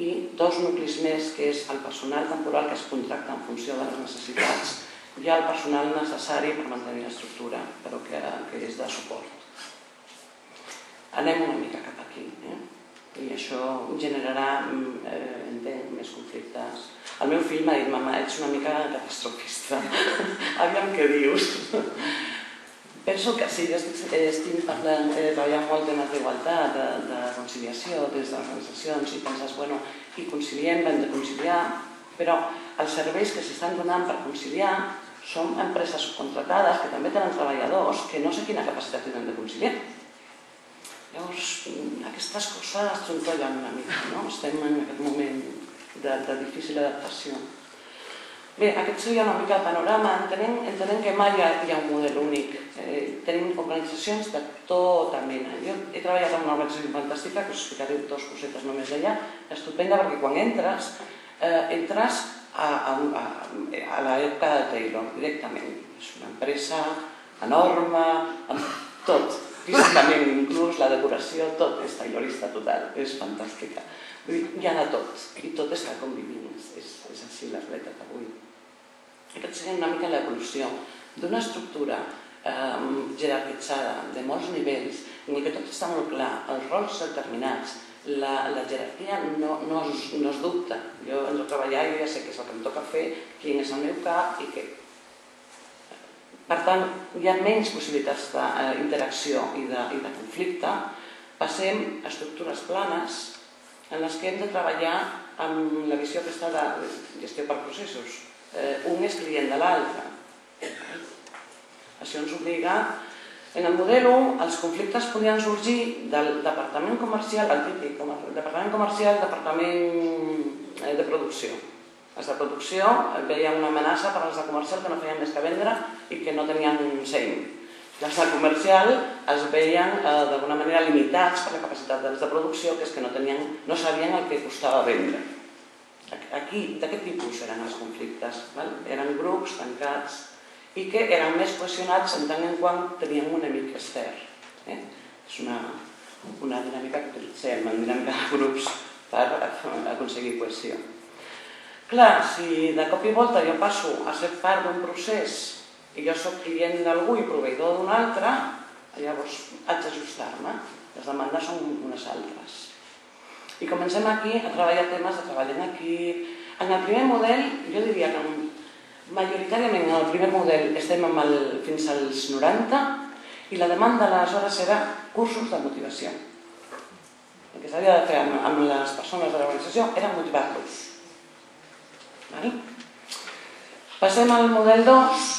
i dos nuclis més, que és el personal temporal que es contracta en funció de les necessitats i el personal necessari per mantenir l'estructura, però que, que és de suport. Anem una mica cap aquí, eh? i això generarà, mm, eh, entenc, més conflictes. El meu fill m'ha dit, mama, ets una mica catastrofista. Aviam què dius. Penso que sí, estic, estic parlant, eh, treballant molt temes d'igualtat, de, de conciliació des de les organitzacions i penses, bueno, i conciliem, hem de conciliar, però els serveis que s'estan donant per conciliar són empreses subcontratades que també tenen treballadors que no sé quina capacitat tenen de conciliar. Llavors, aquestes coses trontollen una mica, no? Estem en aquest moment de, de difícil adaptació. Bé, aquest seria una mica el panorama. Entenem, entenem que mai hi ha, un model únic. Eh, tenim organitzacions de tota mena. Jo he treballat en una organització fantàstica, que us explicaré dos cosetes només d'allà, estupenda perquè quan entres, eh, entres a, a, a, a l'època de Taylor directament. És una empresa enorme, amb tot, físicament inclús, la decoració, tot és taylorista total, és fantàstica. Vull dir, hi ha de tot, i tot està convivint, és, és així la realitat avui. Aquest seria una mica l'evolució d'una estructura eh, jerarquitzada de molts nivells, en què tot està molt clar, els rols determinats, la, la jerarquia no, no, es, no es dubta. Jo entro a treballar i ja sé què és el que em toca fer, quin és el meu cap i què. Per tant, hi ha menys possibilitats d'interacció i, de, i de conflicte. Passem a estructures planes en les que hem de treballar amb la visió aquesta de gestió per processos, eh, un és client de l'altre. Això ens obliga... En el model 1, els conflictes podien sorgir del departament comercial, el típic, com el departament comercial, departament eh, de producció. Els de producció veien una amenaça per als de comercial que no feien més que vendre i que no tenien seny. Els de comercial es veien eh, d'alguna manera limitats per la capacitat dels de producció, que és que no, tenien, no sabien el que costava vendre. Aquí, d'aquest tipus eren els conflictes. Val? Eren grups tancats i que eren més cohesionats en tant en quant teníem un enemic extern. Eh? És una, una dinàmica que utilitzem, en dinàmica de grups per aconseguir cohesió. Clar, si de cop i volta jo passo a ser part d'un procés i jo sóc client d'algú i proveïdor d'un altre, llavors haig d'ajustar-me. Les demandes són unes altres. I comencem aquí a treballar temes de treball en equip. En el primer model, jo diria que majoritàriament en el primer model estem amb el, fins als 90 i la demanda aleshores era cursos de motivació. El que s'havia de fer amb, amb les persones de l'organització era motivar-los. Vale? Passem al model 2,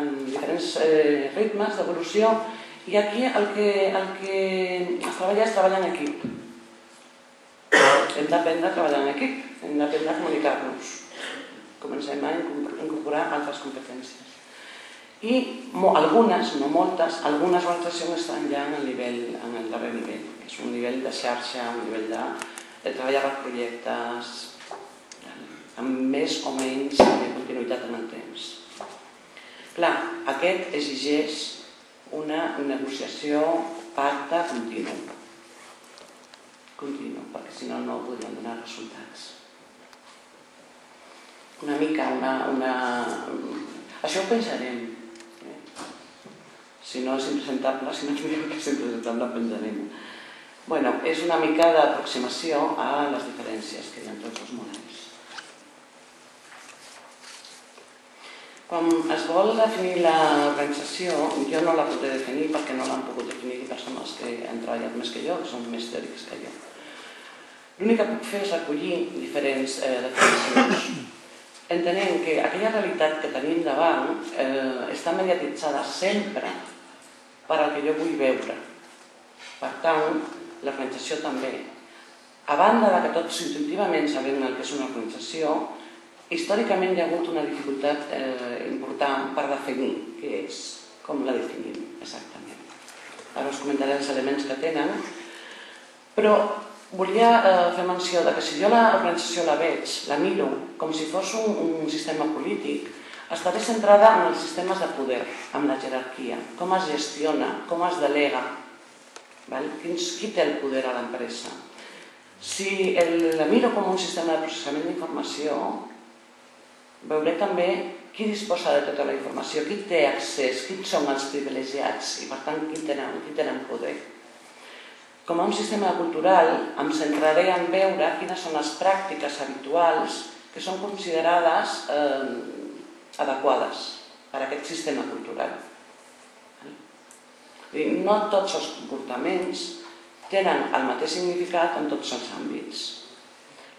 en diferents eh, ritmes d'evolució, i aquí el que, el que es treballa és treballar en equip hem d'aprendre a treballar en equip, hem d'aprendre a comunicar-nos. Comencem a incorporar altres competències. I algunes, no moltes, algunes organitzacions estan ja en el, nivell, en el darrer nivell, que és un nivell de xarxa, un nivell de, de treballar per projectes, amb més o menys continuïtat en el temps. Clar, aquest exigeix una negociació, pacte continu continu, perquè si no, no podrien donar resultats. Una mica, una... una... Això ho pensarem. Eh? Si no és impresentable, si no és que és impresentable, pensarem. Bueno, és una mica d'aproximació a les diferències que hi ha entre els dos models. Quan es vol definir l'organització, jo no la podré definir perquè no l'han pogut definir persones que han treballat més que jo, que són més teòrics que jo. L'únic que puc fer és recollir diferents eh, definicions. Entenem que aquella realitat que tenim davant eh, està mediatitzada sempre per al que jo vull veure. Per tant, l'organització també. A banda de que tots intuïtivament sabem el que és una organització, històricament hi ha hagut una dificultat eh, important per definir què és, com la definim exactament. Ara us comentaré els elements que tenen, però Volia eh, fer menció de que si jo l'organització la veig, la miro, com si fos un, un sistema polític, estaré centrada en els sistemes de poder, en la jerarquia, com es gestiona, com es delega, val? Quins, qui té el poder a l'empresa. Si el, la miro com un sistema de processament d'informació, veuré també qui disposa de tota la informació, qui té accés, quins són els privilegiats i, per tant, qui tenen, qui tenen poder. Com a un sistema cultural, em centraré en veure quines són les pràctiques habituals que són considerades eh, adequades per a aquest sistema cultural. No tots els comportaments tenen el mateix significat en tots els àmbits.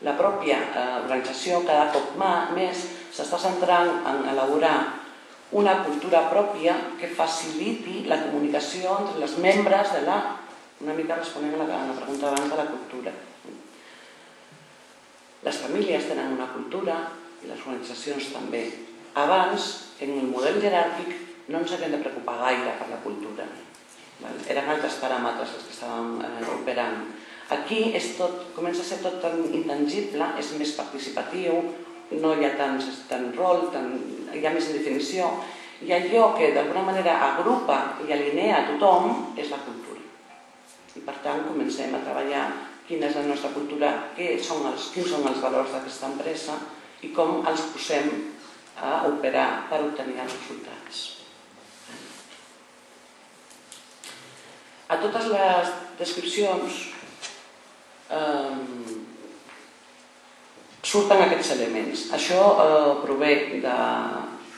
La pròpia eh, organització cada cop més s'està centrant en elaborar una cultura pròpia que faciliti la comunicació entre els membres de la... una mica responent a la, pregunta abans de la cultura. Les famílies tenen una cultura i les organitzacions també. Abans, en el model jeràrquic, no ens havíem de preocupar gaire per la cultura. Eren altres paràmetres els que estàvem eh, operant. Aquí és tot, comença a ser tot tan intangible, és més participatiu, no hi ha tant, tant rol, tant, hi ha més definició, i allò que d'alguna manera agrupa i alinea a tothom és la cultura. I per tant comencem a treballar quina és la nostra cultura, què són els, quins són els valors d'aquesta empresa i com els posem a operar per obtenir els resultats. A totes les descripcions eh, surten aquests elements. Això eh, prové de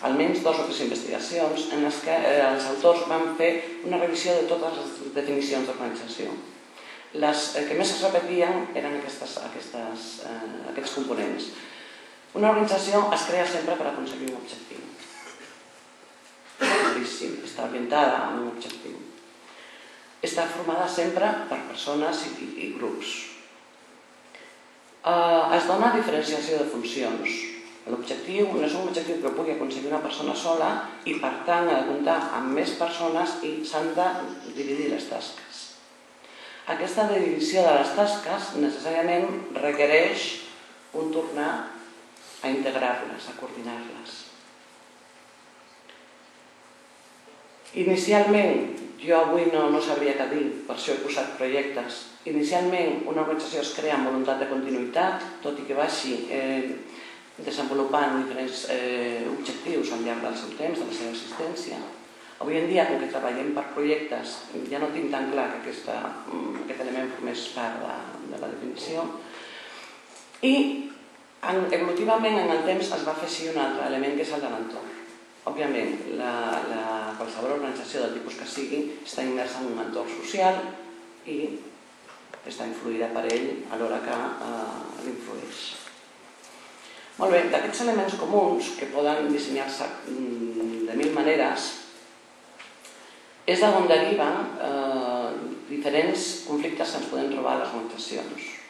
almenys dos o tres investigacions en les que eh, els autors van fer una revisió de totes les definicions d'organització. Les eh, que més es repetien eren aquestes, aquestes, eh, aquests components. Una organització es crea sempre per aconseguir un objectiu. Claríssim, està orientada a un objectiu està formada sempre per persones i, i grups. Uh, es dona diferenciació de funcions. L'objectiu no és un objectiu que pugui aconseguir una persona sola i per tant ha de comptar amb més persones i s'han de dividir les tasques. Aquesta divisió de les tasques necessàriament requereix un tornar a integrar-les, a coordinar-les. Inicialment, jo avui no, no sabria què dir, per això he posat projectes. Inicialment, una organització es crea amb voluntat de continuïtat, tot i que vagi eh, desenvolupant diferents eh, objectius al llarg del seu temps, de la seva existència. Avui en dia, com que treballem per projectes, ja no tinc tan clar que aquesta, mm, aquest element formés part de, de la definició. I en, evolutivament en el temps es va així un altre element que és el de l'entorn. Òbviament, la, la, qualsevol organització del tipus que sigui està immersa en un entorn social i està influïda per ell a l'hora que eh, l'influeix. Molt bé, d'aquests elements comuns que poden dissenyar-se mm, de mil maneres és d'on deriven eh, diferents conflictes que ens podem trobar a les organitzacions.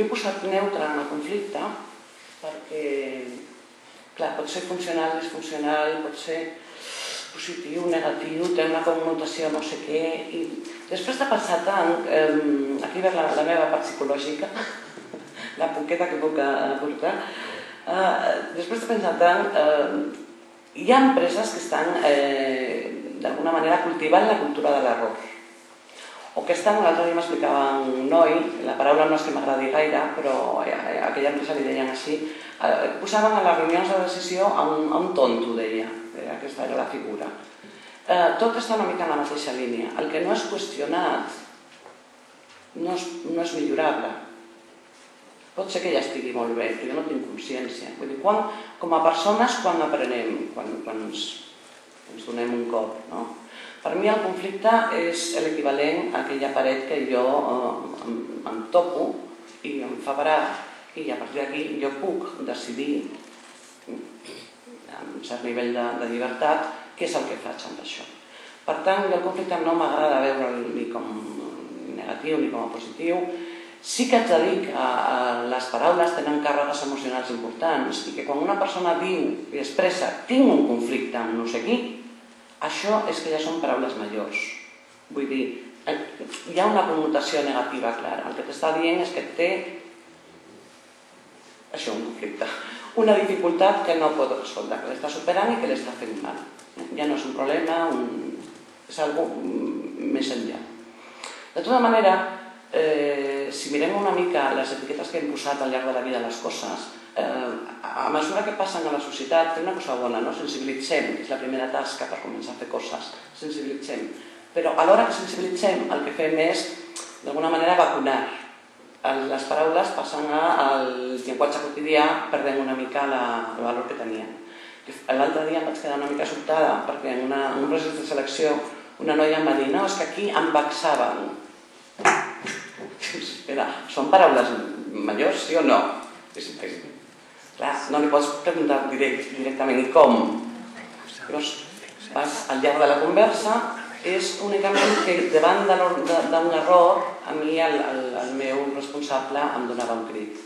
Jo he posat neutre en el conflicte perquè, clar, pot ser funcional, disfuncional, pot ser positiu, negatiu, té una connotació no sé què, i després de passar tant, eh, aquí ve la, la meva part psicològica, la poqueta que puc aportar, eh, després de pensar tant, eh, hi ha empreses que estan eh, d'alguna manera cultivant la cultura de l'error o que estan, l'altre dia m'explicava un noi, la paraula no és que m'agradi gaire, però a aquella empresa li deien així, eh, posaven a les reunions de decisió a un, a un tonto, deia, eh, aquesta era la figura. Eh, tot està una mica en la mateixa línia. El que no és qüestionat no és, no és millorable. Pot ser que ja estigui molt bé, però jo no tinc consciència. Vull dir, quan, com a persones, quan aprenem, quan, quan ens, ens donem un cop, no? Per mi el conflicte és l'equivalent a aquella paret que jo eh, em, em topo i em fa parar i a partir d'aquí jo puc decidir amb un cert nivell de, de llibertat què és el que faig amb això. Per tant, el conflicte no m'agrada veure'l ni com negatiu ni com a positiu. Sí que haig de dir que eh, les paraules tenen càrregues emocionals importants i que quan una persona diu i expressa tinc un conflicte amb no sé qui, això és que ja són paraules majors. Vull dir, eh, hi ha una connotació negativa clara. El que t'està dient és que té això, un conflicte. Una dificultat que no pot resoldre, que l'està superant i que l'està fent mal. ja no és un problema, un, és algo més enllà. De tota manera, eh, si mirem una mica les etiquetes que hem posat al llarg de la vida de les coses, eh, a mesura que passen a la societat, té una cosa bona, no? sensibilitzem, és la primera tasca per començar a fer coses, sensibilitzem. Però a l'hora que sensibilitzem, el que fem és, d'alguna manera, vacunar. Les paraules passen al llenguatge quotidià, perdent una mica la, el valor que tenien. L'altre dia em vaig quedar una mica sobtada perquè en, una, en un procés de selecció una noia em va dir no, és que aquí em vexaven. Espera, són paraules majors, sí o no? És, és, clar, no li pots preguntar direct, directament com. Llavors, vas al llarg de la conversa, és únicament que davant d'un error a mi el, el, el meu responsable em donava un crit.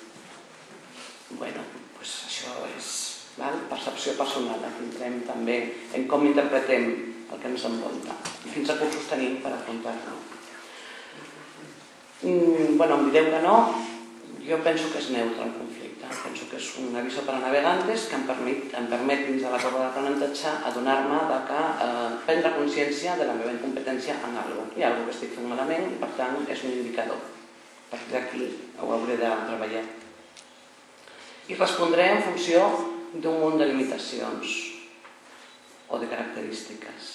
Bueno, pues això és val? percepció personal, aquí entrem també en com interpretem el que ens envolta i quins recursos tenim per afrontar-lo. Mm, bueno, em direu que no, jo penso que és neutre el conflicte, penso que és un aviso per a navegantes que em permet, em permet dins de la corba d'aprenentatge adonar-me de que eh, prendre consciència de la meva incompetència en cosa. Hi ha alguna que estic fent malament i per tant és un indicador. Partir d'aquí ho hauré de treballar. I respondré en funció d'un munt de limitacions o de característiques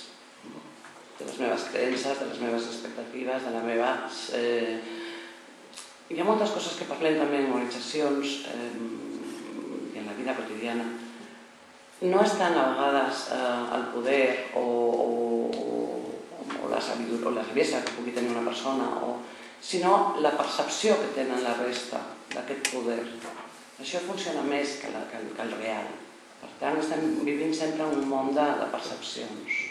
de les meves creences, de les meves expectatives, de les meves... Eh... Hi ha moltes coses que parlem també en organitzacions eh, i en la vida quotidiana. No estan a vegades eh, el poder o, o, o, la sabidoria, o la saviesa que pugui tenir una persona, o, sinó la percepció que tenen la resta d'aquest poder. Això funciona més que, la, que, que el real. Per tant, estem vivint sempre en un món de, de percepcions.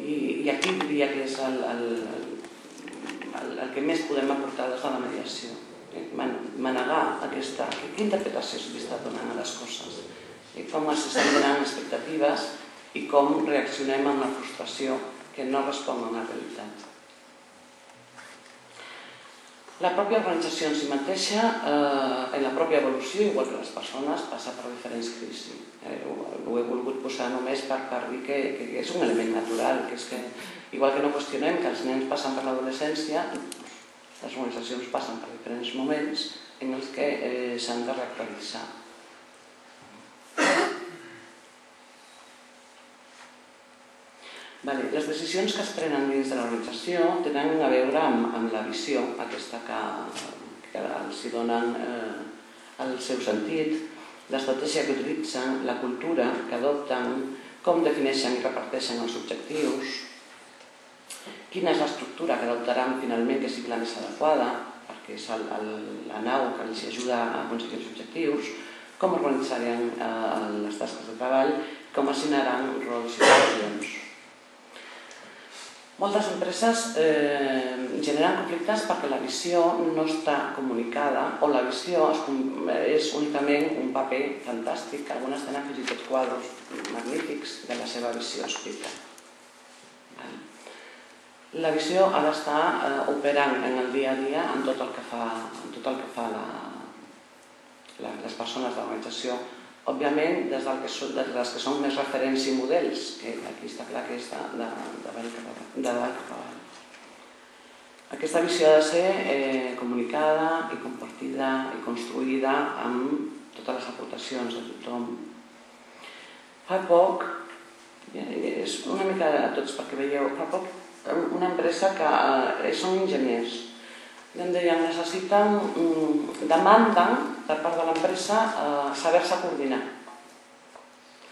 I, i aquí diria que és el, el, el, el que més podem aportar des de la mediació. Eh, manegar aquesta, quina interpretació s'està donant a les coses, i com s'estan donant expectatives i com reaccionem amb la frustració que no respon a una realitat. La pròpia organització en si mateixa, eh, en la pròpia evolució, igual que les persones, passa per diferents crisis. Eh, ho, ho he volgut posar només per, per dir que, que, és un element natural, que és que, igual que no qüestionem que els nens passen per l'adolescència, les organitzacions passen per diferents moments en els que eh, s'han de reactualitzar. Vale. Les decisions que es prenen dins de l'organització tenen a veure amb, amb la visió aquesta que, que els hi donen eh, el seu sentit, l'estratègia que utilitzen, la cultura que adopten, com defineixen i reparteixen els objectius, quina és l'estructura que adoptaran finalment que sigui la més adequada, perquè és el, el, la nau que els ajuda a aconseguir els objectius, com organitzaran eh, les tasques de treball, com assignaran rols i funcions. Moltes empreses eh, generen conflictes perquè la visió no està comunicada o la visió és, és únicament un paper fantàstic. Algunes tenen fins i tot quadros magnífics de la seva visió escrita. La visió ha d'estar eh, operant en el dia a dia en tot el que fa, en tot el que fa la, la, les persones de l'organització òbviament des, del que són, des dels que són més referents i models, que aquí està clar que és de, de, de, de dalt cap avall. Aquesta visió ha de ser eh, comunicada i compartida i construïda amb totes les aportacions de tothom. Fa poc, és una mica a tots perquè veieu, fa poc una empresa que eh, són enginyers em deien necessiten, mm, demanden per part de l'empresa eh, saber-se coordinar.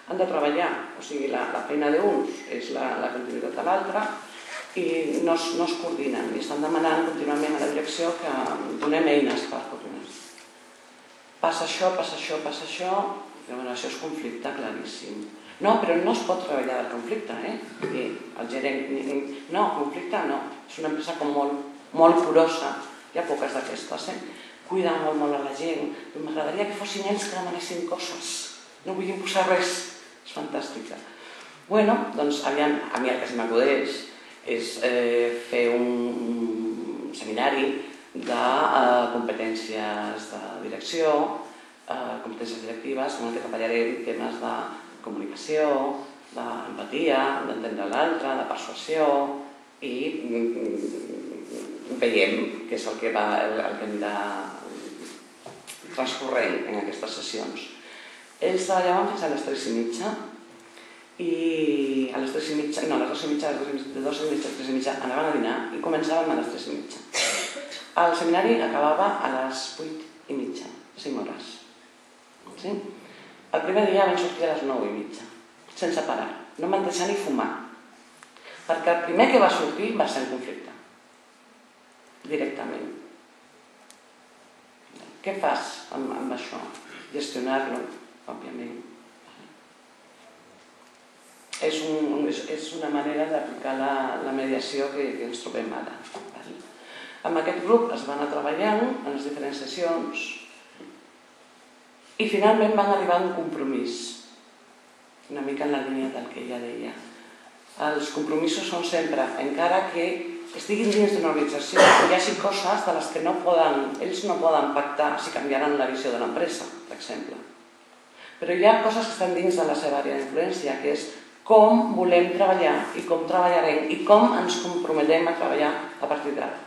Han de treballar, o sigui, la, la feina d'uns és la, la continuïtat de l'altre i no es, no es coordinen i estan demanant contínuament a la direcció que donem eines per coordinar. Passa això, passa això, passa això, i bueno, això és conflicte claríssim. No, però no es pot treballar del conflicte, eh? I el gerent, no, conflicte no, és una empresa com molt, molt porosa, hi ha poques d'aquestes, eh? cuida molt, molt a la gent. M'agradaria que fossin ells que demanessin coses. No vull imposar res. És fantàstica. Bueno, doncs aviam, a mi el que se m'acudeix és eh, fer un, un seminari de eh, competències de direcció, eh, competències directives, en què treballarem temes de comunicació, d'empatia, d'entendre l'altre, de persuasió i mm, veiem què és el que, va, el, el que de transcorrent en aquestes sessions. Ells treballaven fins a les 3 i mitja i a les 3 i mitja, no, a les 2 i mitja, de 2 i mitja a 3 i mitja anaven a dinar i començaven a les 3 i mitja. El seminari acabava a les 8 i mitja, 5 hores. Sí? El primer dia vam sortir a les 9 i mitja, sense parar. No van deixar ni fumar. Perquè el primer que va sortir va ser en conflicte. Directament. Què fas amb, amb això? Gestionar-lo, òbviament. És, un, és, és una manera d'aplicar la, la mediació que, que ens trobem ara. Amb aquest grup es van anar treballant en les diferents sessions i finalment van arribar a un compromís, una mica en la línia del que ella deia. Els compromisos són sempre, encara que estiguin dins d'una organització, hi hagi coses de les que no poden, ells no poden pactar si canviaran la visió de l'empresa, per exemple. Però hi ha coses que estan dins de la seva àrea d'influència, que és com volem treballar i com treballarem i com ens comprometem a treballar a partir d'ara.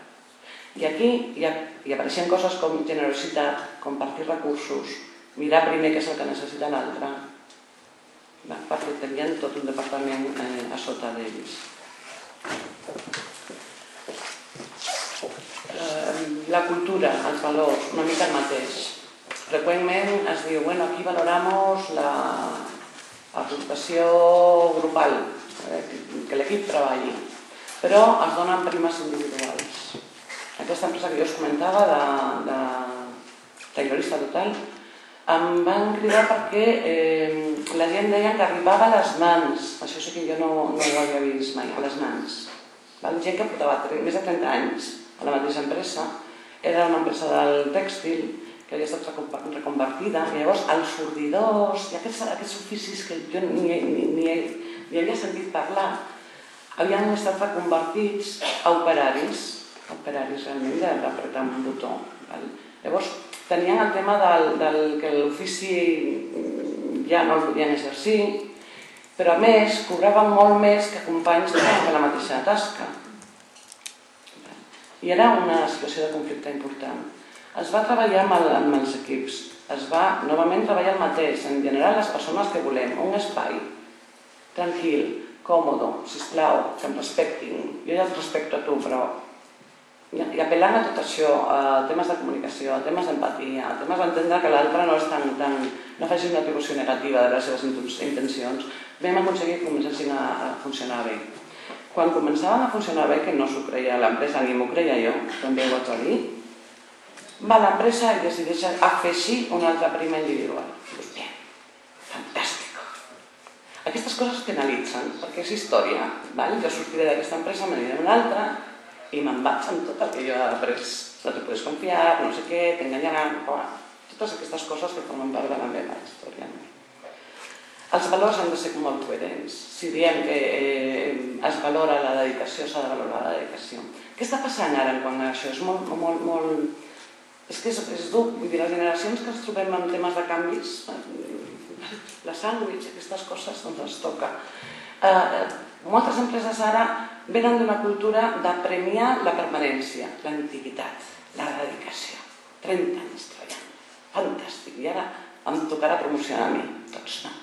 I aquí hi, ha, hi apareixen coses com generositat, compartir recursos, mirar primer què és el que necessita l'altre, perquè tenien tot un departament eh, a sota d'ells. Eh, la cultura, els valors, una mica el mateix. Freqüentment es diu, bueno, aquí valoramos la aportació grupal, eh, que l'equip treballi, però es donen primes individuals. Aquesta empresa que jo us comentava de, de Taylorista Total em van cridar perquè eh, la gent deia que arribava a les mans, això sí que jo no, no ho havia vist mai, a les mans. Val? Gent que portava més de 30 anys a la mateixa empresa, era una empresa del tèxtil que havia estat reconvertida, i llavors els sordidors i aquests, aquests oficis que jo ni, ni, ni, ni havia sentit parlar, havien estat reconvertits a operaris, operaris realment d'apretar un botó. Val? Llavors, tenien el tema del, del que l'ofici ja no el podien exercir, però a més cobraven molt més que companys feien la mateixa tasca. I era una situació de conflicte important. Es va treballar amb, el, amb els equips, es va novament treballar el mateix, en general les persones que volem, un espai tranquil, còmodo, sisplau, que em respectin. Jo ja et respecto a tu, però i apel·lant a tot això, a temes de comunicació, a temes d'empatia, a temes d'entendre que l'altre no és tan, tan, no faci una atribució negativa de les seves intencions, vam aconseguir que comencessin a funcionar bé. Quan començaven a funcionar bé, que no s'ho creia l'empresa ni m'ho creia jo, també ho vaig dir, va l'empresa i decideix afegir una altra prima individual. Bien, fantàstic. Aquestes coses penalitzen, perquè és història. Val? Jo sortiré d'aquesta empresa, me n'aniré a una altra, i me'n vaig amb tot el que jo he après. No te puedes confiar, no sé què, t'enganyaran, totes aquestes coses que formen part de la meva història. Els valors han de ser molt coherents. Si diem que eh, es valora la dedicació, s'ha de valorar la dedicació. Què està passant ara quan això? És molt, molt, molt... És que és, és dur. Vull dir, les generacions que ens trobem en temes de canvis, la sàndwich, aquestes coses, doncs ens toca. Eh, moltes empreses ara venen d'una cultura de premiar la permanència, l'antiguitat, la dedicació. 30 anys treballant. Fantàstic. I ara em tocarà promocionar a mi. Doncs no.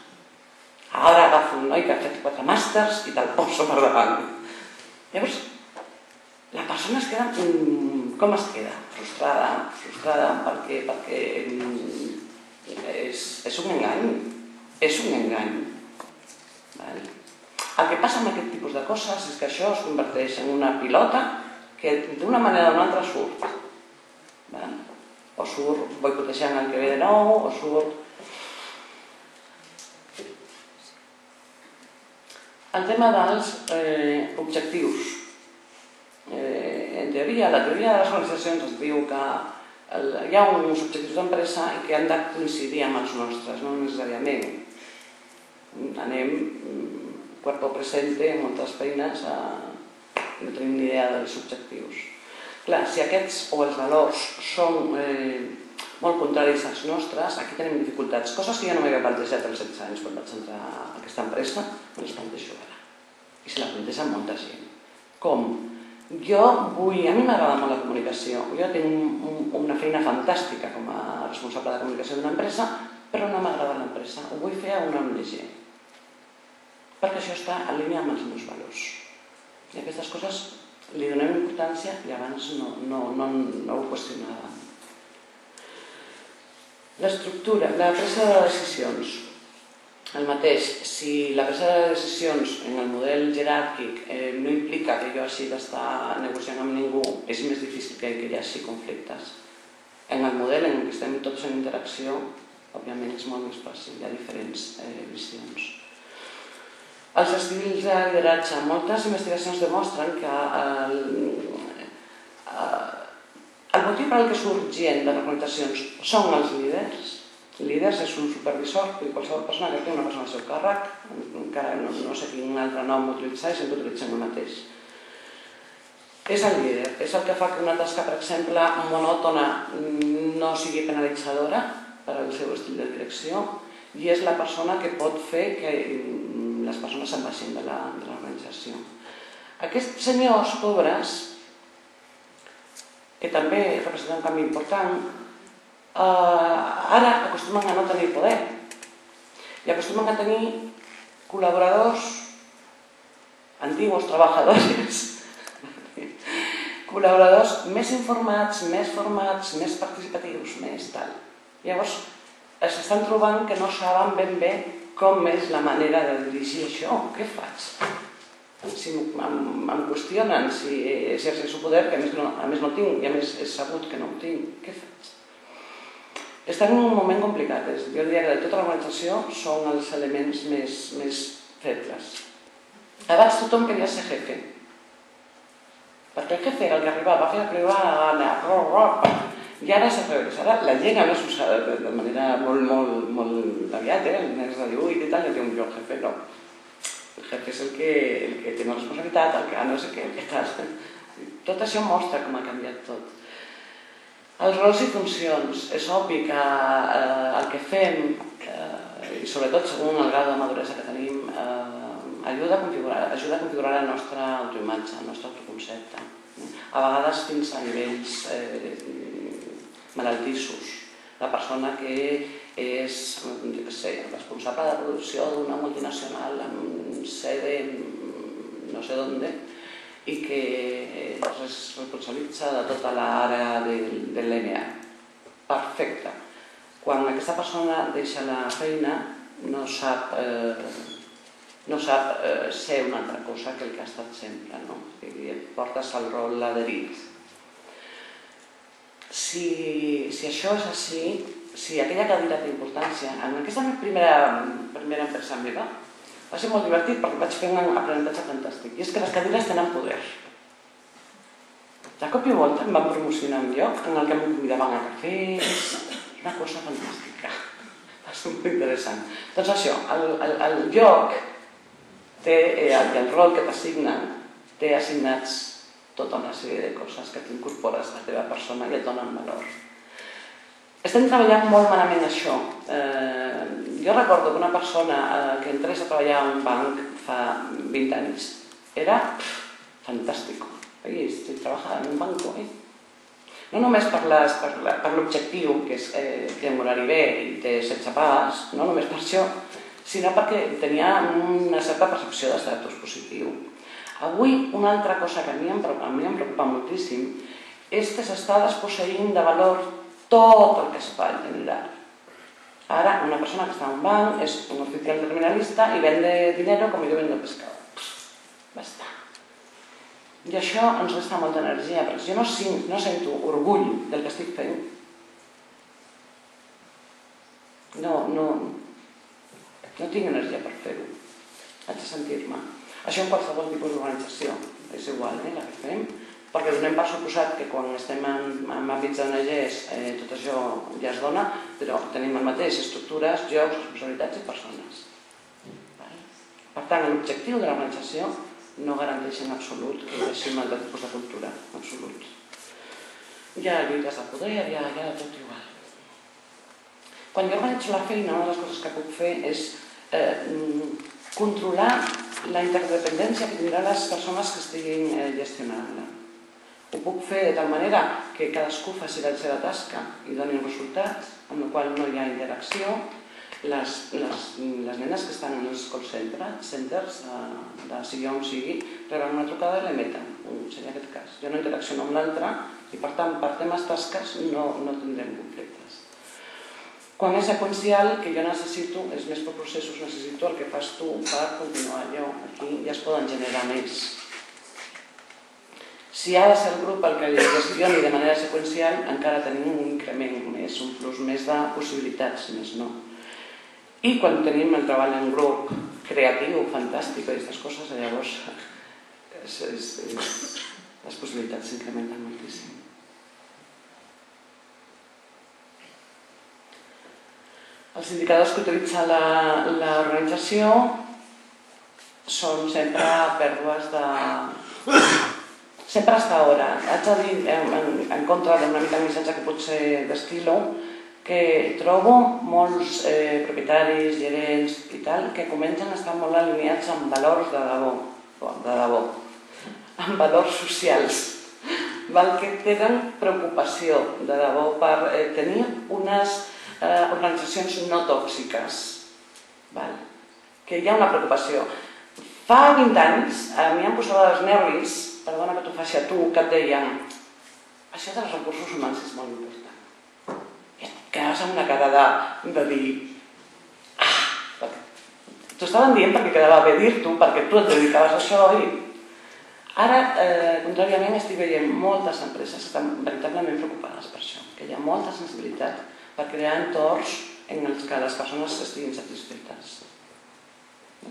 Ara agafo un noi que ha fet quatre màsters i te'l poso per davant. Llavors, la persona es queda... Com es queda? Frustrada, frustrada perquè, perquè és, és un engany. És un engany. Vale? El que passa amb aquest tipus de coses és que això es converteix en una pilota que d'una manera o d'una altra surt. Va? O surt boicotejant el que ve de nou, o surt... El tema dels eh, objectius. Eh, en teoria, la teoria de les organitzacions ens diu que el, hi ha uns objectius d'empresa i que han de coincidir amb els nostres, no necessàriament. Anem cuerpo presente en moltes feines a... no tenim ni idea dels objectius. Clar, si aquests o els valors són eh, molt contraris als nostres, aquí tenim dificultats, coses que jo no m'havia plantejat als 16 anys quan vaig entrar a aquesta empresa, me les plantejo ara. I se la planteja molta gent. Com? Jo vull, a mi m'agrada molt la comunicació, jo tinc un, un, una feina fantàstica com a responsable de comunicació d'una empresa, però no m'agrada l'empresa, ho vull fer a una ONG, perquè això està en línia amb els meus valors. I aquestes coses li donem importància i abans no, no, no, no ho qüestionàvem. L'estructura, la presa de decisions. El mateix, si la presa de decisions en el model jeràrquic eh, no implica que jo hagi d'estar negociant amb ningú, és més difícil que, hi hagi conflictes. En el model en què estem tots en interacció, òbviament és molt més fàcil, hi ha diferents eh, visions. Els estils de lideratge. Moltes investigacions demostren que el motiu per al que de les organitzacions són els líders. Líders és un supervisor i qualsevol persona que té una persona al seu càrrec, encara no, no sé quin altre nom utilitzar i sempre utilitzem el mateix. És el líder, és el que fa que una tasca, per exemple, monòtona no sigui penalitzadora per al seu estil de direcció i és la persona que pot fer que les persones se'n vagin de l'organització. Aquests senyors pobres que també representa un canvi important, eh, ara acostumen a no tenir poder i acostumen a tenir col·laboradors, antigos treballadors, col·laboradors més informats, més formats, més participatius, més tal. Llavors, s'estan trobant que no saben ben bé com és la manera de dirigir això. Què faig? Si em, em qüestionen si, si exerço poder, que a més, no, a més no tinc, i a més és sabut que no ho tinc, què faig? Estem en un moment complicat. Jo diria que de tota l'organització són els elements més, més febles. Abans tothom queria ser jefe. Perquè el jefe era el que arribava, va fer arribar a i ara s'ha revés. Ara la gent a més usada de manera molt, molt, molt aviat, eh? el mes de 18 i tal, ja té un lloc jefe, no jefe és el que, el que té una responsabilitat, el que no sé què, el que tal. Tot això mostra com ha canviat tot. Els rols i funcions. És obvi que eh, el que fem, eh, i sobretot segons el grau de maduresa que tenim, eh, ajuda, a configurar, ajuda a configurar la nostra autoimatge, el nostre autoconcepte. A vegades fins a nivells eh, malaltissos. La persona que és jo sé, responsable de producció d'una multinacional amb sede no sé d'on i que es responsabilitza de tota l'àrea del l'EMEA. Perfecte. Quan aquesta persona deixa la feina no sap, eh, no sap eh, ser una altra cosa que el que ha estat sempre. No? I portes el rol adherit. Si, si això és així, si aquella cadira té importància, en aquesta primera, primera empresa meva, va ser molt divertit perquè vaig fer un aprenentatge fantàstic. I és que les cadires tenen poder. De cop i volta em van promocionar un lloc en el que em convidaven a cafès, una cosa fantàstica. Va ser molt interessant. Doncs això, el, el, el lloc té, eh, el, el rol que t'assignen té assignats tota una sèrie de coses que t'incorpores a la teva persona i et donen valor. Estem treballant molt malament això. Eh, jo recordo que una persona eh, que entrés a treballar a un banc fa 20 anys era fantàstic. Oye, estoy trabajando en un banco, eh? No només per l'objectiu, que és eh, té un horari bé i té 16 pagues, no només per això, sinó perquè tenia una certa percepció d'estatus positiu. Avui, una altra cosa que a mi em, mi em preocupa moltíssim és que s'està desposseint de valor tot el que es fa en general. Ara, una persona que està en un banc és un oficial terminalista i vende dinero com jo vendo pescado. Basta. I això ens resta molta energia, perquè jo no, no sento orgull del que estic fent. No, no, no tinc energia per fer-ho. Haig de sentir-me. Això en qualsevol tipus d'organització. És igual, eh, la que fem perquè donem per suposat que quan estem en, en àmbits d'ONGs eh, tot això ja es dona, però tenim el mateix, estructures, jocs, responsabilitats i persones. Per tant, l'objectiu de l'organització no garanteix en absolut que hi hagi un altre tipus de cultura, en absolut. Hi ha lluites de poder, hi ha, hi ha tot igual. quan jo organitzo la feina, una de les coses que puc fer és eh, controlar la interdependència que tindran les persones que estiguin eh, gestionant-la. Ho puc fer de tal manera que cadascú faci la seva tasca i doni un resultat, amb el qual no hi ha interacció. Les, les, les nenes que estan en els call centers, centers de, de sigui on sigui, reben una trucada i l'emeten, seria aquest cas. Jo no interacciono amb l'altre i per tant per temes tasques no, no tindrem conflictes. Quan és seqüencial, que jo necessito, és més per processos, necessito el que fas tu per continuar allò. Aquí ja es poden generar més si ha de ser el grup el que li gestioni de manera seqüencial, encara tenim un increment més, un plus més de possibilitats, més no. I quan tenim el treball en grup creatiu, fantàstic, aquestes coses, llavors és, és, és, les possibilitats s'incrementen moltíssim. Els indicadors que utilitza l'organització són sempre pèrdues de sempre hasta ara. Haig de dir, en, en, en contra d'una mica missatge que potser d'estilo, que trobo molts eh, propietaris, gerents i tal, que comencen a estar molt alineats amb valors de debò, de debò, amb valors socials, val? que tenen preocupació de debò per eh, tenir unes eh, organitzacions no tòxiques. Val? Que hi ha una preocupació. Fa 20 anys a mi em posava els nervis perdona que t'ho faci a tu, que et deien això dels recursos humans és molt important. I et quedaves amb una cara de, de dir ah, t'ho estaven dient perquè quedava bé dir-t'ho, perquè tu et dedicaves a això i ara, eh, contràriament, estic veient moltes empreses que estan veritablement preocupades per això, que hi ha molta sensibilitat per crear entorns en els que les persones estiguin satisfetes.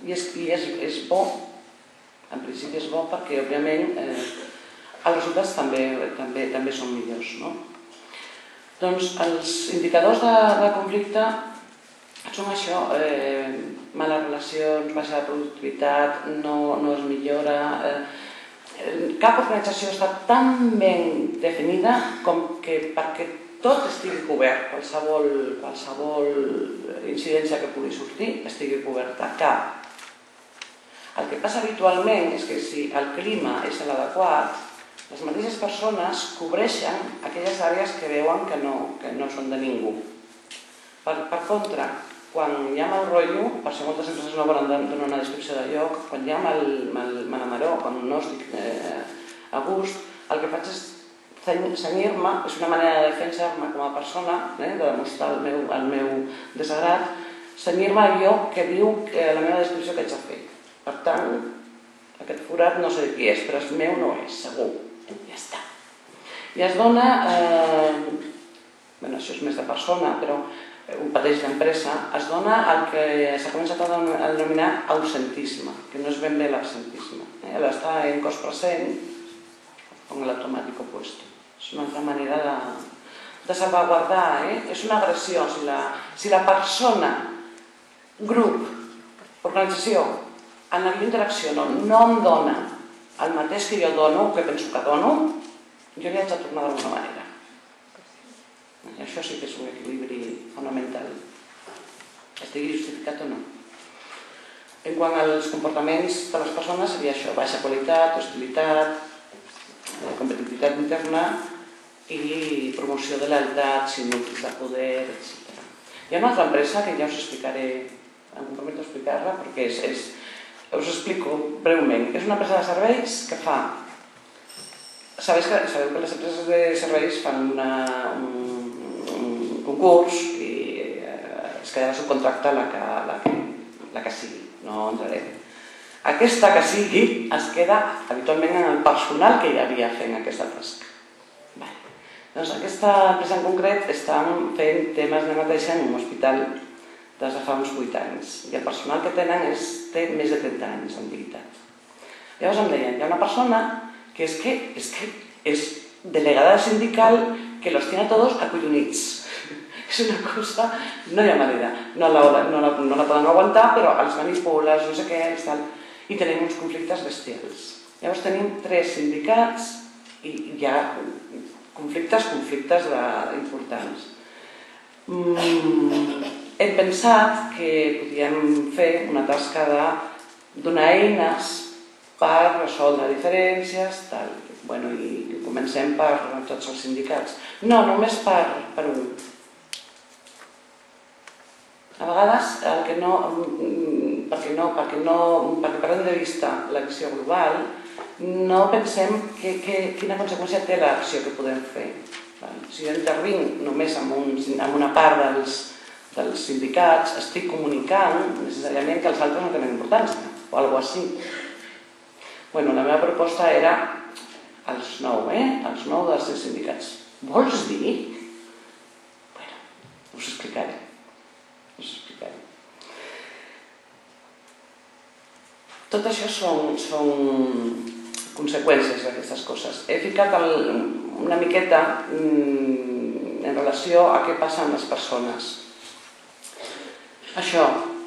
I és, i és, és bo en principi és bo perquè, òbviament, eh, els resultats també, també, també són millors. No? Doncs els indicadors de, de conflicte són això, eh, males relacions, baixa de productivitat, no, no es millora... Eh, cap organització està tan ben definida com que perquè tot estigui cobert, qualsevol, qualsevol incidència que pugui sortir estigui coberta. Cap el que passa habitualment és que si el clima és l'adequat, les mateixes persones cobreixen aquelles àrees que veuen que no, que no són de ningú. Per, per contra, quan hi ha mal rotllo, per si moltes empreses no volen donar una descripció de lloc, quan hi ha mal, mal, mal amaró, quan no estic eh, a gust, el que faig és senyir-me, és una manera de defensar-me com a persona, eh, de demostrar el meu, el meu desagrat, senyir-me allò que diu que la meva descripció que haig de fer. Per tant, aquest forat no sé qui és, però és meu no és, segur. Ja està. I es dona, eh, bueno, això és més de persona, però un pateix d'empresa, es dona el que s'ha començat a denominar ausentisme, que no és ben bé l'absentisme. Eh? L'estar en cos present con el automático puesto. És una altra manera de, de salvaguardar, eh? és una agressió. Si la, si la persona, grup, organització, en la que interacciono no em dona el mateix que jo dono, que penso que dono, jo li haig de tornar d'alguna manera. I això sí que és un equilibri fonamental. Estigui justificat o no. En quant als comportaments de les persones seria això, baixa qualitat, hostilitat, eh, competitivitat interna i promoció de l'altat, símbols de poder, etc. Hi ha una altra empresa que ja us explicaré, em comprometo a explicar-la perquè és, és us explico breument. És una empresa de serveis que fa... Sabeu que, sabeu que les empreses de serveis fan una, un, un concurs i eh, es queda subcontracta la que, la, que, la que sigui, no entraré. Aquesta que sigui es queda habitualment en el personal que hi havia fent aquesta tasca. Doncs aquesta empresa en concret estan fent temes de neteja en un hospital des de fa uns 8 anys. I el personal que tenen és, té més de 30 anys d'antiguitat. Llavors em deien, hi ha una persona que és que és, que és delegada sindical que los tiene a todos acollonits. és una cosa, no hi ha manera. No la, no la, no la poden aguantar, però els manipules, no sé què, els tal. I tenim uns conflictes bestials. Llavors tenim tres sindicats i hi ha conflictes, conflictes de, importants mm, hem pensat que podíem fer una tasca de donar eines per resoldre diferències, tal. Bueno, i comencem per tots els sindicats. No, només per, per un. A vegades el que no, mm, perquè no, perquè no, perquè perdem de vista l'acció global, no pensem que, que, quina conseqüència té l'acció que podem fer. Si jo intervinc només amb, un, amb una part dels, dels sindicats, estic comunicant necessàriament que els altres no tenen importància, o alguna així. Bueno, la meva proposta era els nou, eh? Els nou dels sindicats. Vols dir? Bueno, us explicaré. Us explicaré. Tot això són, són conseqüències d'aquestes coses. He ficat el, una miqueta mm, en relació a què passa amb les persones. Això,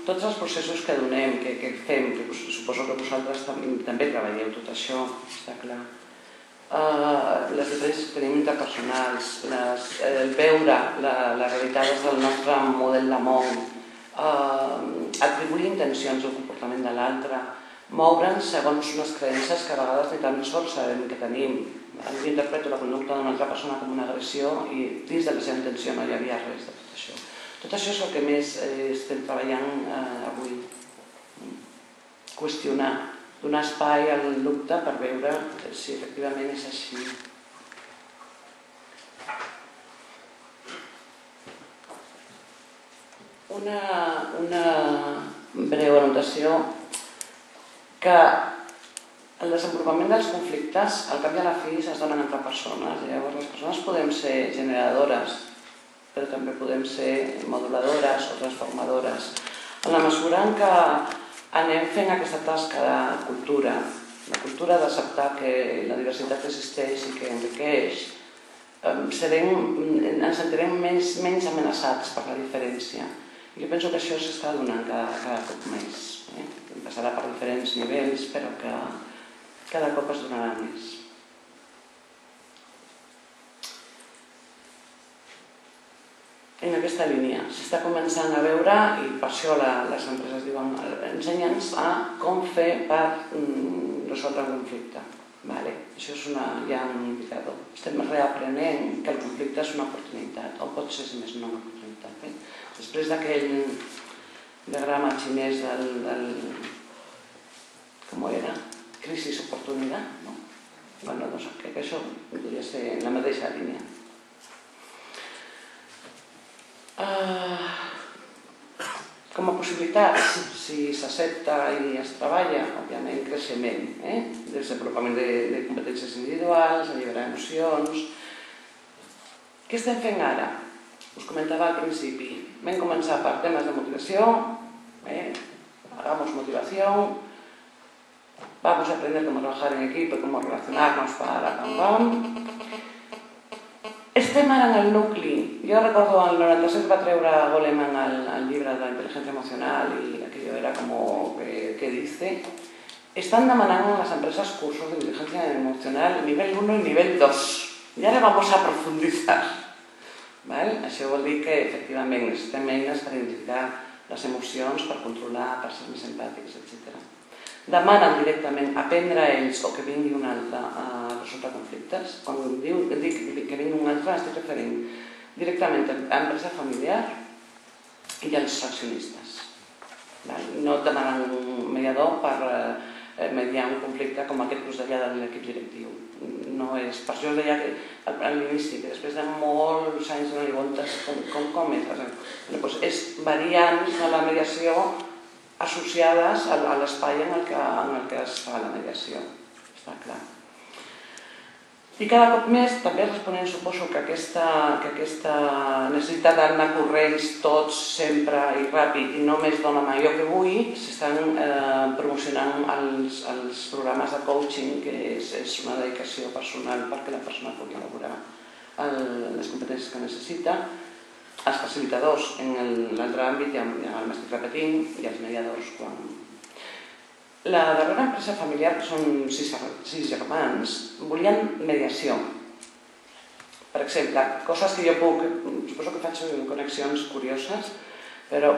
tots els processos que donem, que, que fem, que suposo que vosaltres també, també treballeu tot això, està clar. Uh, les diferències que tenim interpersonals, les, el veure la, la realitat del nostre model de món, uh, atribuir intencions al comportament de l'altre, moure'ns segons unes creences que a vegades ni tan sols sabem que tenim. Jo interpreto la conducta d'una altra persona com una agressió i dins de la seva intenció no hi havia res de tot això. Tot això és el que més eh, estem treballant eh, avui. Qüestionar, donar espai al dubte per veure si efectivament és així. Una, una breu anotació que el desenvolupament dels conflictes, al cap i a la fi, es donen entre persones. Llavors, les persones podem ser generadores, però també podem ser moduladores o transformadores. En la mesura en què anem fent aquesta tasca de cultura, la cultura d'acceptar que la diversitat existeix i que enriqueix, serem, ens sentirem menys, menys amenaçats per la diferència. Jo penso que això s'està donant cada, cada cop més. Eh? Passarà per diferents nivells, però que cada cop es donarà més. En aquesta línia s'està començant a veure, i per això la, les empreses diuen ensenya'ns a com fer per mm, resoldre un conflicte. Vale? Això és una, ja un indicador. Estem reaprenent que el conflicte és una oportunitat, o pot ser més no una oportunitat. Eh? Després d'aquell diagrama xinès del, del... com era? Crisis-oportunitat, no? Bueno, doncs crec que això podria ser en la mateixa línia. Uh, com a possibilitat, si s'accepta i es treballa, òbviament, creixement, eh? desenvolupament de, de competències individuals, alliberar emocions... Què estem fent ara? Us comentava al principi, vam començar per temes de motivació, eh? hagamos motivación, vamos a aprender cómo trabajar en equipo, cómo relacionarnos para pam, pam. Estem ara en el nucli. Jo recordo el 96 va treure Goleman el, el llibre de la intel·ligència emocional i aquello era como que, que dice estan demanant a les empreses cursos d'intel·ligència emocional nivell 1 i nivell 2. I ara vamos a profundizar. Val? Això vol dir que efectivament necessitem eines per identificar les emocions, per controlar, per ser més empàtics, etc. Demanen directament aprendre ells o que vingui un altre a resoldre conflictes. Quan diu, dic que vingui un altre, estic referint directament a l'empresa familiar i als accionistes. No demanen un mediador per eh, mediar un conflicte com aquest que us deia de l'equip directiu no és... Per això us deia que a l'inici, que després de molts anys no hi voltes com, com, com és. Bueno, doncs és variants de la mediació associades a l'espai en, el que, en el que es fa la mediació. Està clar. I cada cop més, també responent, suposo que aquesta, que aquesta necessitat d'anar corrents tots sempre i ràpid i només dona jo que vull, s'estan eh, promocionant els, els programes de coaching, que és, és una dedicació personal perquè la persona pugui elaborar el, les competències que necessita. Els facilitadors en l'altre àmbit, ja, ja m'estic repetint, i els mediadors quan, la darrera empresa familiar, que són sis, sis germans, volien mediació. Per exemple, coses que jo puc, suposo que faig connexions curioses, però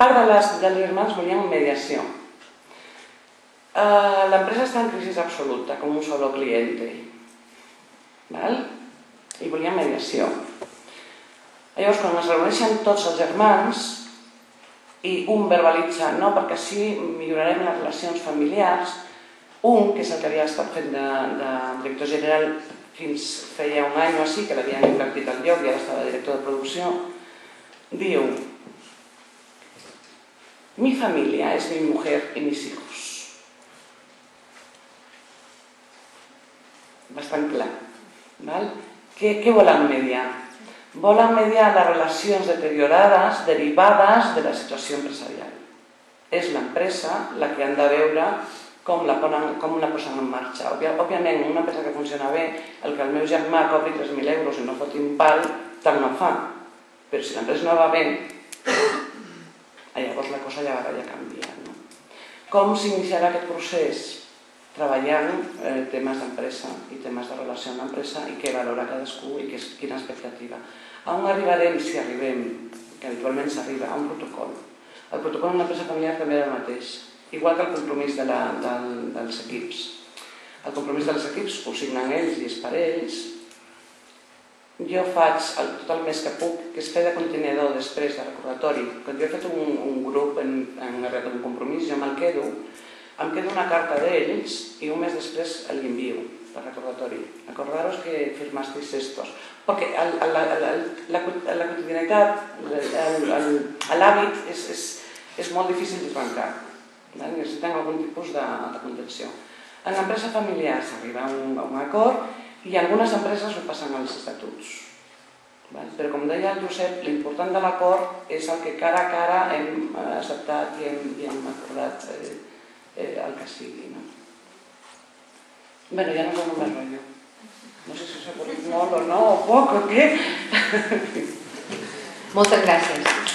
part de les, dels germans volien mediació. Uh, L'empresa està en crisi absoluta, com un solo cliente. Val? I volien mediació. Llavors, quan es reuneixen tots els germans i un verbalitza no, perquè així millorarem les relacions familiars, un, que és el que havia estat fent de, de director general fins feia un any o així, que l'havien invertit al lloc i ara estava director de producció, diu mi familia es mi mujer y mis hijos. Bastant clar. Val? Què, què volen mediar? Volen mediar les relacions deteriorades derivades de la situació empresarial. És l'empresa la que han de veure com la, ponen, com la posen en marxa. Òbviament, una empresa que funciona bé, el que el meu germà cobri 3.000 euros i no foti un pal, tant no fa. Però si l'empresa no va bé, llavors la cosa ja, ja canvia. No? Com s'iniciarà aquest procés? Treballant eh, temes d'empresa i temes de relació amb l'empresa i què valora cadascú i és, quina expectativa. A on arribarem, si arribem, que habitualment s'arriba, a un protocol. El protocol en una empresa familiar també era el mateix igual que el compromís de la, del, dels equips. El compromís dels equips ho signen ells i és per ells. Jo faig el, tot el més que puc, que és fer de contenidor després de recordatori. Quan jo he fet un, un grup en, en un compromís, jo me'l quedo, em quedo una carta d'ells i un mes després l'envio per recordatori. Acordaros que firmasteis estos. Perquè el, el, el, el, la, la quotidianitat, l'hàbit és, és, és molt difícil d'esbancar necessiten algun tipus de, de contenció. En l'empresa familiar s'arriba a, un, un acord i algunes empreses ho passen als estatuts. Però com deia el Josep, l'important de l'acord és el que cara a cara hem eh, acceptat i hem, i hem acordat eh, eh, el que sigui. No? Bueno, ja no dono més rotllo. No sé si s'ha avorrit molt o no, o poc o què. Moltes gràcies.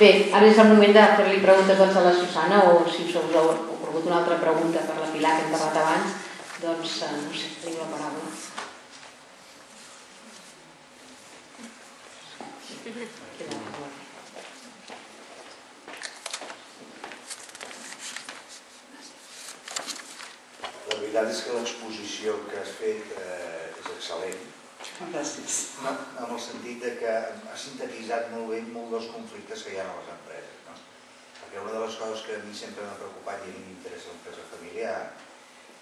Bé, ara és el moment de fer-li preguntes doncs, a la Susana o si us heu ocorregut una altra pregunta per la Pilar que hem parlat abans, doncs eh, no sé, teniu la paraula. La veritat és que l'exposició que has fet eh, és excel·lent Gràcies. No, en el sentit de que ha sintetitzat molt bé molts dels conflictes que hi ha a les empreses. No? Perquè una de les coses que a mi sempre m'ha preocupat i a mi m'interessa l'empresa familiar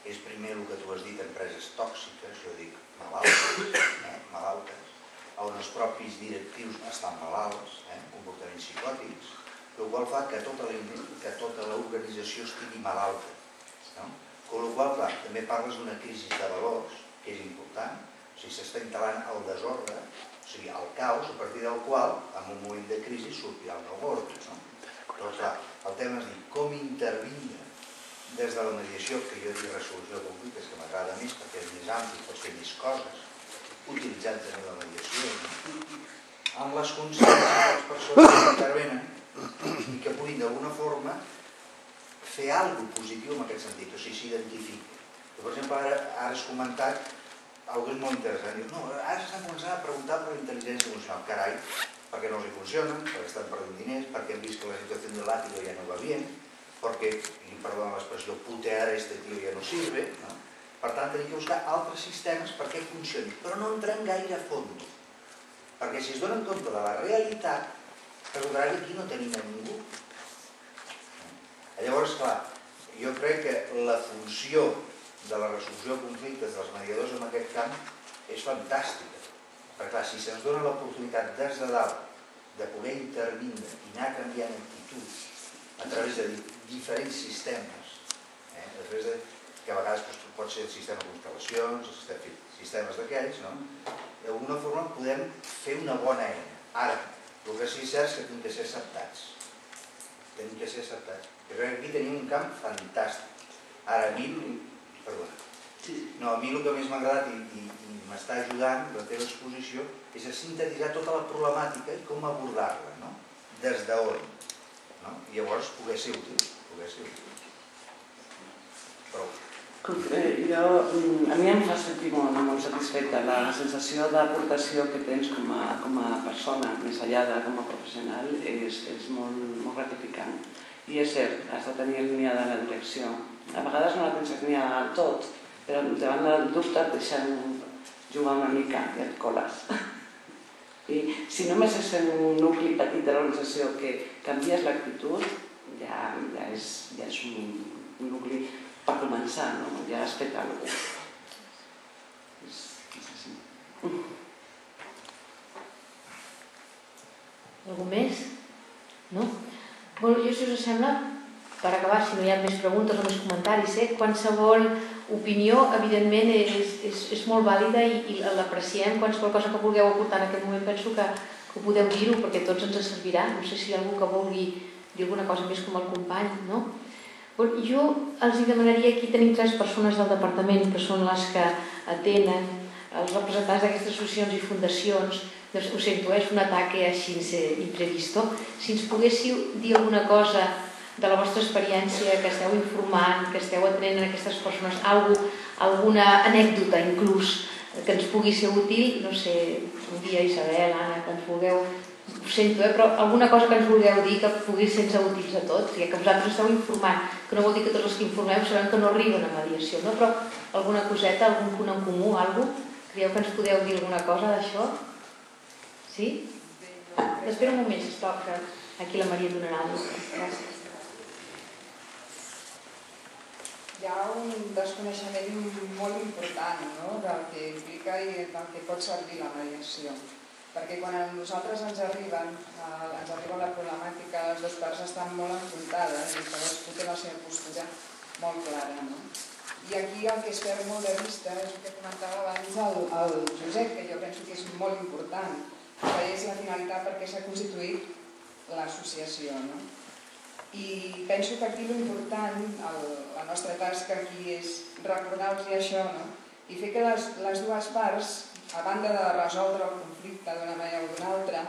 és primer el que tu has dit, empreses tòxiques, jo dic malaltes, eh? malaltes, on els propis directius estan malalts, eh? comportaments psicòtics, el qual fa que tota tota l'organització estigui malalta. No? Con la qual, clar, també parles d'una crisi de valors, que és important, o sigui, s'està instal·lant el desordre, o sigui, el caos, a partir del qual, en un moment de crisi, sortirà el nou ordre. No? Però clar, el tema és dir, com intervindre des de la mediació, que jo dic resolució de conflictes, que m'agrada més perquè és més ampli, pots fer més coses, utilitzant també la mediació, amb les consciències de les persones que intervenen i que puguin d'alguna forma fer alguna positiu en aquest sentit, o sigui, s'identifiqui. Per exemple, ara, has comentat algú és molt interessant. No, ara s'estan començant a preguntar per la intel·ligència emocional. Carai, perquè no els hi funciona, perquè estan perdent diners, perquè hem vist que la situació de látigo ja no va bien, perquè, i perdó l'expressió, putear este tio ja no sirve, no? Per tant, tenim que buscar altres sistemes perquè funcioni, però no entrem gaire a fons. Perquè si es donen compte de la realitat, resultarà que aquí no tenim a ningú. Llavors, clar, jo crec que la funció de la resolució de conflictes dels mediadors en aquest camp és fantàstica. Perquè clar, si se'ns dona l'oportunitat des de dalt de poder intervindre i anar canviant actituds a través de diferents sistemes, eh? a través de, que a vegades doncs, pot ser el sistema de constel·lacions, sistemes d'aquells, no? d'alguna forma podem fer una bona eina. Ara, el que sí és cert és que hem de ser acceptats. Tenim que ser acceptats. Jo crec que aquí tenim un camp fantàstic. Ara, a mi Perdona. No, a mi el que més m'ha agradat i, i, i m'està ajudant la teva exposició és a sintetitzar tota la problemàtica i com abordar-la, no? Des d'on. No? I llavors poder ser útil. Poder ser útil. Eh, jo, mm, a mi em fa sentir molt, molt satisfeta la sensació d'aportació que tens com a, com a persona, més enllà de com a professional, és, és molt, molt gratificant. I és cert, has de tenir línia de la direcció. A vegades no la tens línia del tot, però davant del dubte et deixen jugar una mica i et coles. I si només és en un nucli petit de l'organització que canvies l'actitud, ja, ja, és, ja és un, un nucli per començar, no? ja has fet alguna cosa. És, així. Algú més? No? Bueno, jo, si us sembla, per acabar, si no hi ha més preguntes o més comentaris, eh? qualsevol opinió, evidentment, és, és, és molt vàlida i, i l'apreciem. Qualsevol cosa que vulgueu aportar en aquest moment penso que, que podeu dir-ho perquè tots ens servirà. No sé si hi ha algú que vulgui dir alguna cosa més com el company, no? Jo els demanaria, aquí tenim tres persones del departament que són les que atenen els representants d'aquestes associacions i fundacions, doncs ho sento, és un atac així imprevisto. Si ens poguéssiu dir alguna cosa de la vostra experiència, que esteu informant, que esteu atenent aquestes persones, algú, alguna anècdota inclús que ens pugui ser útil, no sé, un dia Isabel, Anna, ens vulgueu ho sento, eh, però alguna cosa que ens vulgueu dir que pugui ser útils a tots, ja que vosaltres esteu informant, que no vol dir que tots els que informeu sabem que no arriben a mediació, no? però alguna coseta, algun punt en comú, alguna Creieu que ens podeu dir alguna cosa d'això? Sí? Espera un moment, sisplau, que aquí la Maria donarà Gràcies. Hi ha un desconeixement molt important no? del que implica i del que pot servir la mediació perquè quan a nosaltres ens arriben, eh, ens arriba la problemàtica, les dues parts estan molt enfrontades i cadascú té la seva postura molt clara. No? I aquí el que es perd molt de vista és el que comentava abans el, el Josep, que jo penso que és molt important, que és la finalitat per què s'ha constituït l'associació. No? I penso que aquí l'important, la nostra tasca aquí és recordar-los això no? i fer que les, les dues parts a banda de resoldre el conflicte d'una manera o d'una altra,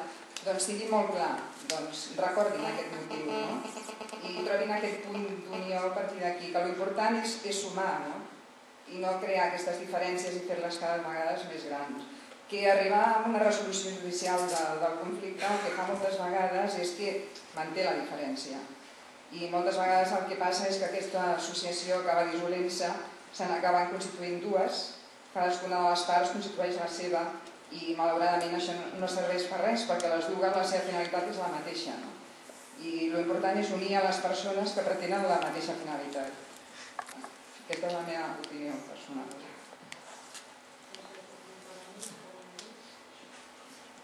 doncs sigui molt clar, doncs recordin aquest motiu, no? I trobin aquest punt d'unió a partir d'aquí, que l'important és, és sumar, no? I no crear aquestes diferències i fer-les cada vegada més grans. Que arribar a una resolució judicial de, del conflicte el que fa moltes vegades és que manté la diferència. I moltes vegades el que passa és que aquesta associació acaba dissolent-se, se n'acaben constituint dues, cadascuna de les parts constitueix la seva i malauradament això no serveix per res perquè les dues la seva finalitat és la mateixa. No? I l'important és unir a les persones que pretenen la mateixa finalitat. Aquesta és la meva opinió personal.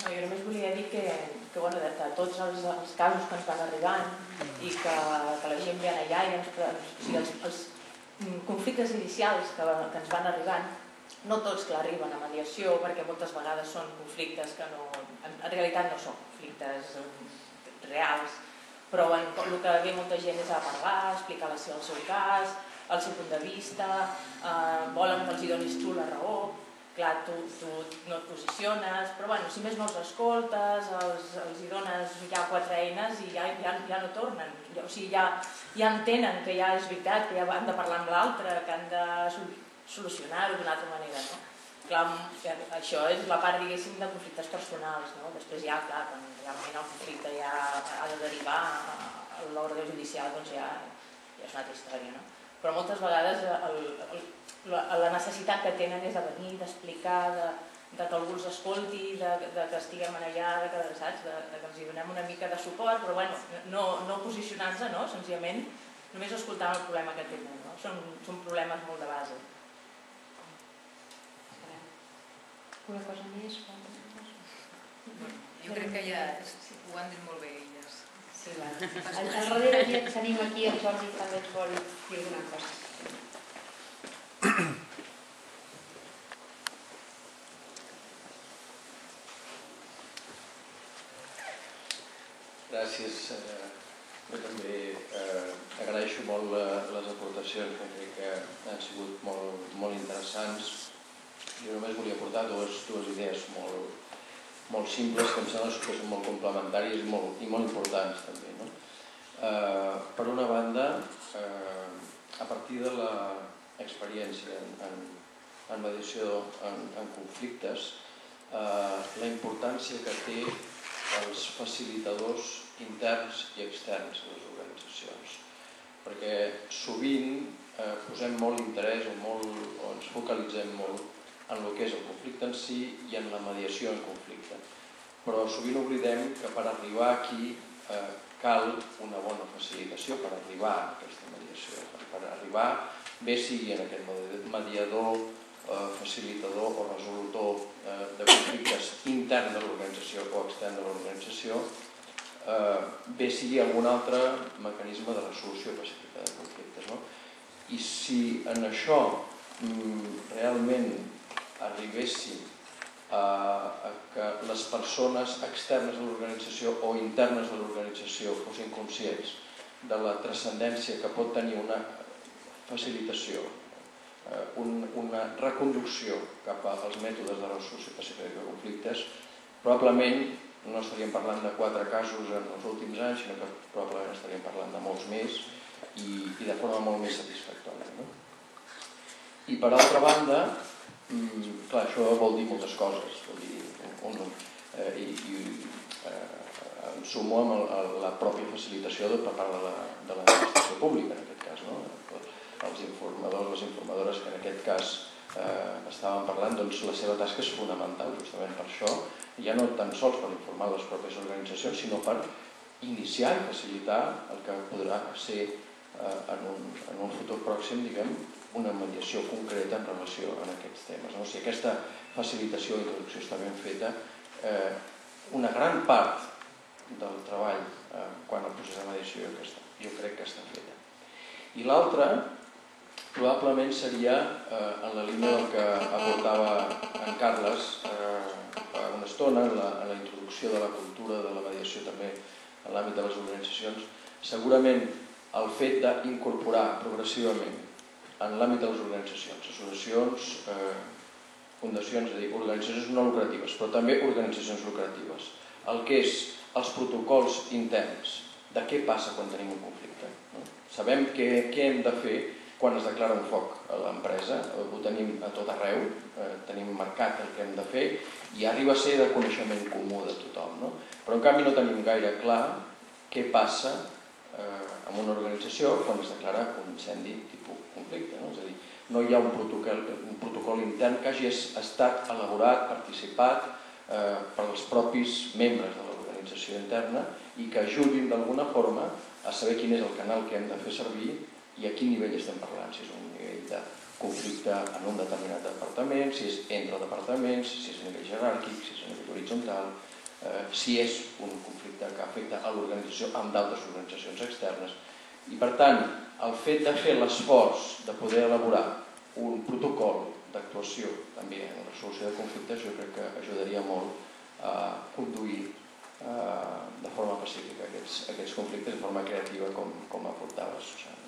No, jo només volia dir que, que, bueno, de, tots els, els casos que ens van arribant i que, que la gent ve allà i ens, o sigui, els, els conflictes inicials que, que ens van arribant no tots que arriben a mediació perquè moltes vegades són conflictes que no, en, en realitat no són conflictes eh, reals, però en, el que ve molta gent és a parlar, explicar el seu, el seu cas, el seu punt de vista, eh, volen que els hi donis tu la raó, clar, tu, tu no et posiciones, però bueno, si més no els escoltes, els, els hi dones ja quatre eines i ja, ja, ja no tornen. O sigui, ja, ja entenen que ja és veritat, que ja han de parlar amb l'altre, que han de solucionar-ho d'una altra manera. No? Clar, això és la part, diguéssim, de conflictes personals. No? Després ja, clar, quan realment el conflicte ja ha de derivar a l'ordre judicial, doncs ja, ja és una altra història. No? Però moltes vegades el, el, la, la necessitat que tenen és de venir, d'explicar, de, de que algú els escolti, de, de que estiguem allà, de que, saps, de, de que els donem una mica de suport, però bueno, no, no posicionant-se, no? senzillament només escoltant el problema que tenen. No? Són, són problemes molt de base. Una cosa més? Jo crec que ja ho han dit molt bé elles. Sí, va. Al, al darrere ja tenim aquí el Jordi que també ens vol dir alguna cosa. Gràcies. Eh, jo també eh, agraeixo molt les aportacions que crec que han sigut molt, molt interessants jo només volia portar dues, dues idees molt, molt simples que em sembla que són molt complementàries i molt, i molt importants també. No? Eh, per una banda, eh, a partir de l'experiència en, en, en mediació en, en conflictes, eh, la importància que té els facilitadors interns i externs de les organitzacions. Perquè sovint eh, posem molt interès o, molt, o ens focalitzem molt en el que és el conflicte en si i en la mediació en conflicte. Però sovint oblidem que per arribar aquí eh, cal una bona facilitació per arribar a aquesta mediació, per, per arribar bé sigui en aquest mediador, eh, facilitador o resolutor eh, de conflictes intern de l'organització o extern de l'organització, eh, bé sigui algun altre mecanisme de resolució pacífica de conflictes. No? I si en això mm, realment arribéssim a, a que les persones externes de l'organització o internes de l'organització fossin conscients de la transcendència que pot tenir una facilitació, eh, un, una reconducció cap als mètodes de resolució pacífica de conflictes, probablement no estaríem parlant de quatre casos en els últims anys, sinó que probablement estaríem parlant de molts més i, i de forma molt més satisfactòria. No? I per altra banda, Mm, clar, això vol dir moltes coses, vol dir un, eh, i, i eh, em sumo amb el, el, la pròpia facilitació de, per part de l'administració pública, en aquest cas, no? els informadors, les informadores que en aquest cas eh, estàvem parlant, doncs la seva tasca és fonamental, justament per això, ja no tan sols per informar les pròpies organitzacions, sinó per iniciar i facilitar el que podrà ser eh, en, un, en un futur pròxim, diguem, una mediació concreta en relació a aquests temes. No? Si aquesta facilitació i introducció està ben feta, eh, una gran part del treball eh, quan al procés de mediació jo, està, jo crec que està feta. I l'altra probablement seria eh, en la línia del que aportava en Carles eh, fa una estona, en la, en la introducció de la cultura de la mediació també en l'àmbit de les organitzacions, segurament el fet d'incorporar progressivament en l'àmbit de les organitzacions, associacions, eh, fundacions, és a dir, organitzacions no lucratives, però també organitzacions lucratives. El que és els protocols interns de què passa quan tenim un conflicte. No? Sabem què, què hem de fer quan es declara un foc a l'empresa, ho tenim a tot arreu, eh, tenim marcat el que hem de fer i arriba a ser de coneixement comú de tothom. No? Però en canvi no tenim gaire clar què passa eh, en una organització quan es declara un incendi conflicte. No? És a dir, no hi ha un protocol, un protocol intern que hagi estat elaborat, participat eh, per als propis membres de l'organització interna i que ajudin d'alguna forma a saber quin és el canal que hem de fer servir i a quin nivell estem parlant, si és un nivell de conflicte en un determinat departament, si és entre departaments, si és a nivell jeràrquic, si és a nivell horitzontal, eh, si és un conflicte que afecta a l'organització amb d'altres organitzacions externes. I per tant, el fet de fer l'esforç de poder elaborar un protocol d'actuació també en la resolució de conflictes jo crec que ajudaria molt a conduir eh, de forma pacífica aquests, aquests conflictes de forma creativa com, com aportava Susana.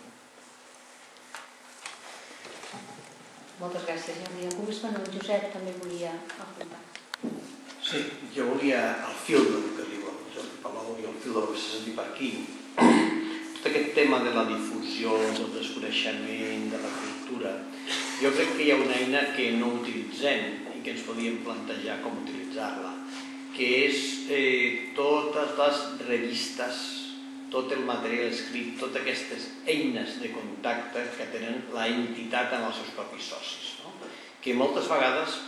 Moltes gràcies, Jordi. El Josep també volia apuntar. Sí, jo volia al fil del que diu el Jordi Palou i al fil del que s'ha sentit per aquí tot aquest tema de la difusió, del desconeixement, de la cultura, jo crec que hi ha una eina que no utilitzem i que ens podíem plantejar com utilitzar-la, que és eh, totes les revistes, tot el material escrit, totes aquestes eines de contacte que tenen la entitat amb els seus propis socis, no? que moltes vegades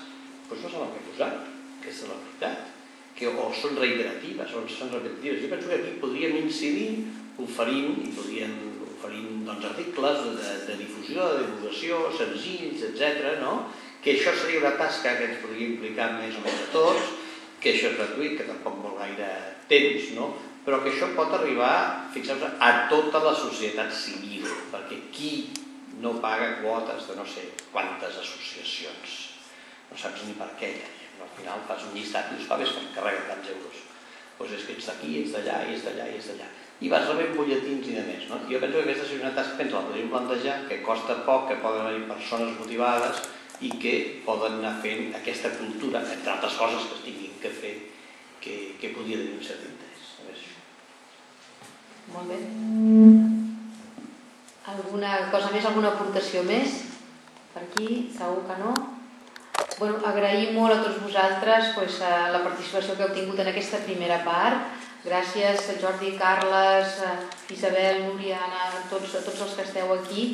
doncs no saben què posar, que és la veritat, que o són reiteratives o són repetitives. Jo penso que aquí podríem incidir oferint, i podrien oferint doncs, articles de, de difusió, de divulgació, senzills, etc. No? que això seria una tasca que ens podria implicar més o menys a tots, que això és gratuït, que tampoc vol gaire temps, no? però que això pot arribar, fixeu a tota la societat civil, perquè qui no paga quotes de no sé quantes associacions? No saps ni per què, al final fas un llistat i dius, va, ves que carrega tants euros. Doncs és que ets d'aquí, ets d'allà, ets d'allà, ets d'allà i vas rebent butlletins i de més. No? Jo penso que aquesta és una tasca que ens la podríem plantejar, que costa poc, que poden haver persones motivades i que poden anar fent aquesta cultura, entre altres coses que es tinguin que fer, que, que podria tenir un cert interès. Molt bé. Alguna cosa més, alguna aportació més? Per aquí, segur que no. Bueno, agraïm molt a tots vosaltres pues, la participació que heu tingut en aquesta primera part. Gràcies a Jordi, Carles, Isabel, Núria, Anna, a tots, a tots els que esteu aquí.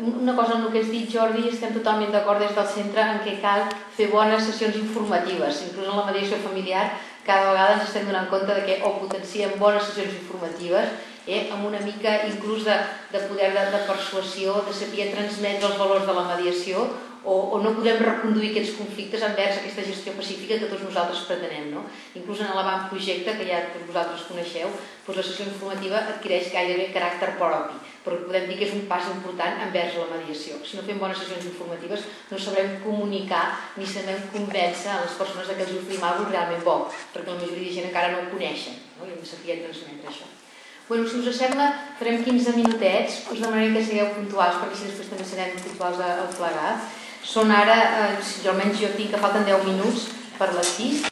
Una cosa en el que has dit, Jordi, estem totalment d'acord des del centre en què cal fer bones sessions informatives. Inclús en la mediació familiar cada vegada ens estem donant compte de que o potenciem bones sessions informatives eh, amb una mica inclús de, de poder de, de persuasió, de saber transmetre els valors de la mediació o, o no podem reconduir aquests conflictes envers aquesta gestió pacífica que tots nosaltres pretenem. No? Inclús en l'avantprojecte, que ja tots vosaltres coneixeu, doncs la sessió informativa adquireix gairebé caràcter propi, però podem dir que és un pas important envers la mediació. Si no fem bones sessions informatives no sabrem comunicar ni sabem convèncer a les persones que els oferim alguna realment bo, perquè la majoria de gent encara no ho coneixen no? i hem de saber transmetre això. Bueno, si us sembla, farem 15 minutets, us demanaré que sigueu puntuals, perquè si després també serem puntuals al plegat. Són ara, eh, si almenys jo tinc que falten 10 minuts per les 6,